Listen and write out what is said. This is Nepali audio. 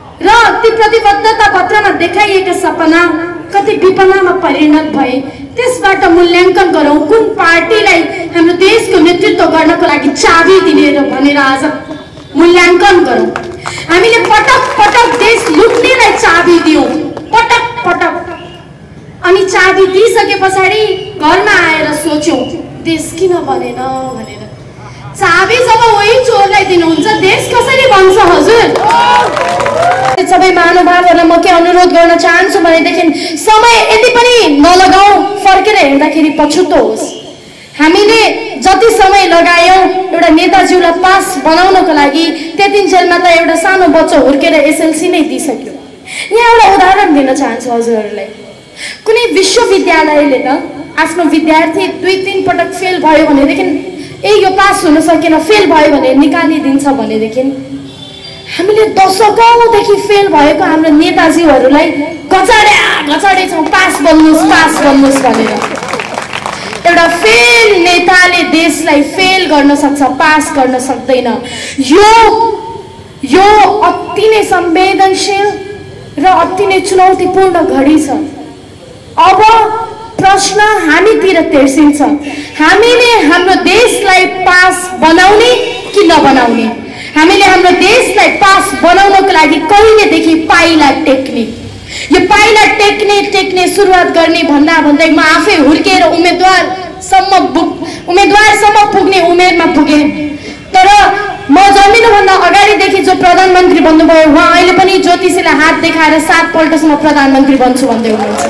र ती प्रतिबद्धता पत्रमा देखाइएका सपना कति विपनामा परिणत भए। त्यसबाट मूल्याङ्कन गरौँ। कुन पार्टीलाई हाम्रो देशको नेतृत्व गर्नको लागि चाबी दिने र भनेर आज मूल्याङ्कन गरौँ। हामीले पटक पटक देश लुट्नेलाई चाबी दियौँ। पटक पटक। अनि चाबी दिइसके पछाडि घरमा आएर सोच्यौँ देश किन बनेन? भनेर। चाबी जब वही चोरलाई दिनुहुन्छ देश महानुभावहरूलाई म के अनुरोध गर्न चाहन्छु भनेदेखि समय यति पनि नलगाऊ फर्केर हेर्दाखेरि पछुतो होस्। हामीले जति समय लगायौँ एउटा नेताज्यूलाई पास बनाउनको लागि त्यति जेलमा त एउटा सानो बच्चा हुर्केर एसएलसी नै दिइसक्यो। यहाँ एउटा उदाहरण दिन चाहन्छु हजुरहरूलाई। कुनै विश्वविद्यालयले त आफ्नो विद्यार्थी दुई तिन पटक फेल भयो भनेदेखि ए यो पास हुन सकेन फेल भयो भने निकालिदिन्छ भनेदेखि हामीले दशकौँदेखि फेल भएको हाम्रो नेताजीहरूलाई घचाड्या घचाडेछौँ पास बन्नुहोस् पास बन्नुहोस् भनेर। एउटा फेल नेताले देशलाई फेल गर्न सक्छ पास गर्न सक्दैन। यो यो अति नै संवेदनशील र अति नै चुनौतीपूर्ण घडी छ। अब प्रश्न हामीतिर तेर्सिन्छ हामीले हाम्रो देशलाई पास बनाउने कि नबनाउने? हामीले हाम्रो देशलाई पास बनाउनको लागि कहिलेदेखि पाइला टेक्ने? यो पाइला टेक्ने टेक्ने सुरुवात गर्ने भन्दा भन्दै म आफै हुर्केर उम्मेदवारसम्म पुग उम्मेदवारसम्म पुग्ने उमेरमा पुगेँ। तर म जन्मिनुभन्दा अगाडिदेखि जो प्रधानमन्त्री बन्नुभयो उहाँ अहिले पनि ज्योतिषीलाई हात देखाएर सातपल्टसम्म प्रधानमन्त्री बन्छु भन्दै हुनुहुन्छ।